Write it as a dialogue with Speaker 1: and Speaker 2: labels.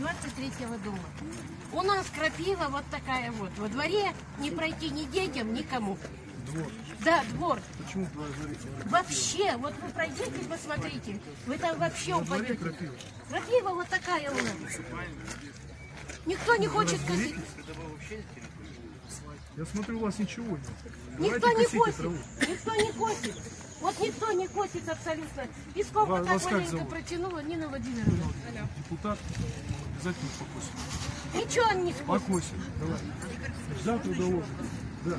Speaker 1: 23-го дома. У нас крапива вот такая вот. Во дворе не пройти ни детям, никому.
Speaker 2: Двор.
Speaker 1: Да, двор.
Speaker 2: Почему говорите?
Speaker 1: Вообще, вот вы пройдете, посмотрите, вы там вообще
Speaker 2: Во
Speaker 1: упадете.
Speaker 2: крапива.
Speaker 1: Крапива вот такая у нас. Никто не хочет косить.
Speaker 2: Я смотрю, у вас ничего нет.
Speaker 1: Никто
Speaker 2: Давайте
Speaker 1: не косит.
Speaker 2: траву.
Speaker 1: Никто не косит. Вот никто не косит абсолютно. И сколько
Speaker 2: Вас-
Speaker 1: так маленько протянула Нина Владимировна.
Speaker 2: Депутат обязательно покосит.
Speaker 1: Ничего он не скосит.
Speaker 2: Покосит. Давай. Завтра доложим. Да.